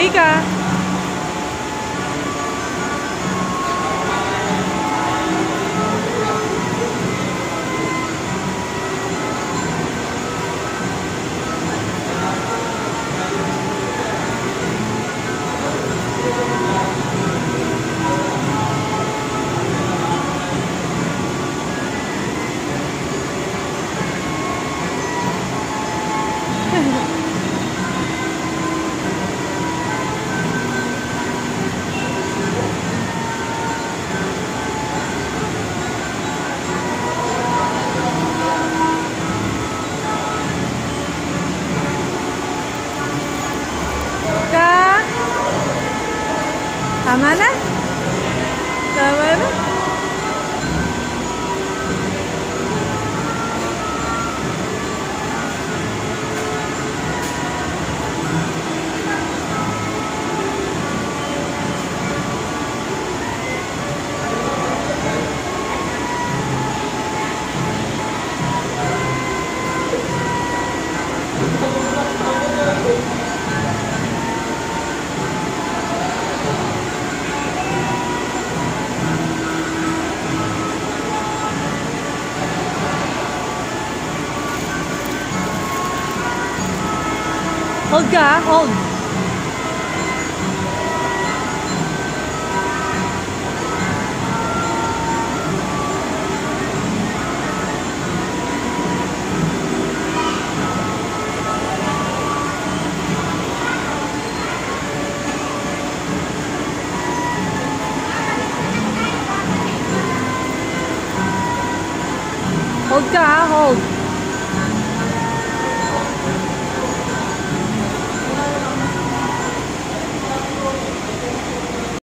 一个、हमारा 好假，好～好假，好。